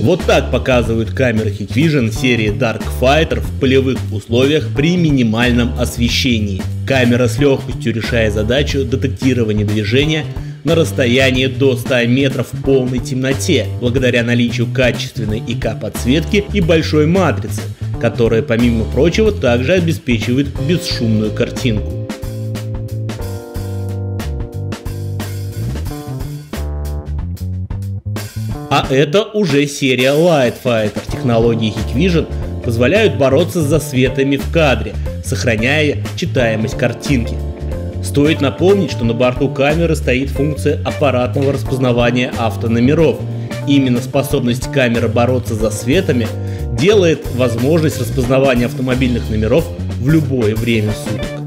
Вот так показывают камеры Hikvision серии Dark Fighter в полевых условиях при минимальном освещении. Камера с легкостью решает задачу детектирования движения на расстоянии до 100 метров в полной темноте, благодаря наличию качественной ИК-подсветки и большой матрицы, которая, помимо прочего, также обеспечивает бесшумную картинку. А это уже серия Light Fighter. Технологии Hikvision позволяют бороться с засветами в кадре, сохраняя читаемость картинки. Стоит напомнить, что на борту камеры стоит функция аппаратного распознавания автономеров. Именно способность камеры бороться за светами делает возможность распознавания автомобильных номеров в любое время суток.